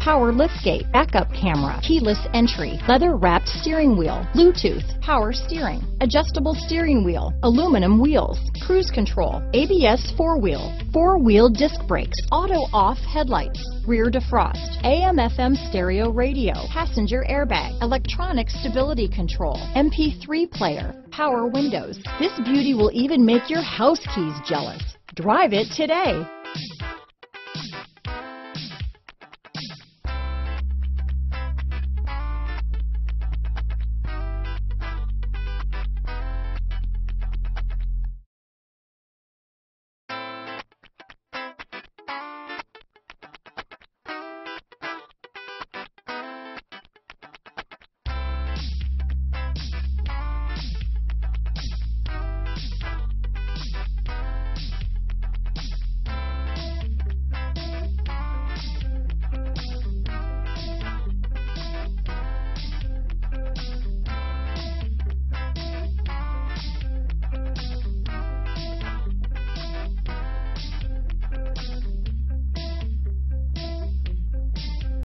power liftgate, backup camera, keyless entry, leather-wrapped steering wheel, Bluetooth, power steering, adjustable steering wheel, aluminum wheels, cruise control, ABS four-wheel, four-wheel disc brakes, auto-off headlights, rear defrost, AM FM stereo radio, passenger airbag, electronic stability control, MP3 player, power windows. This beauty will even make your house keys jealous. Drive it today.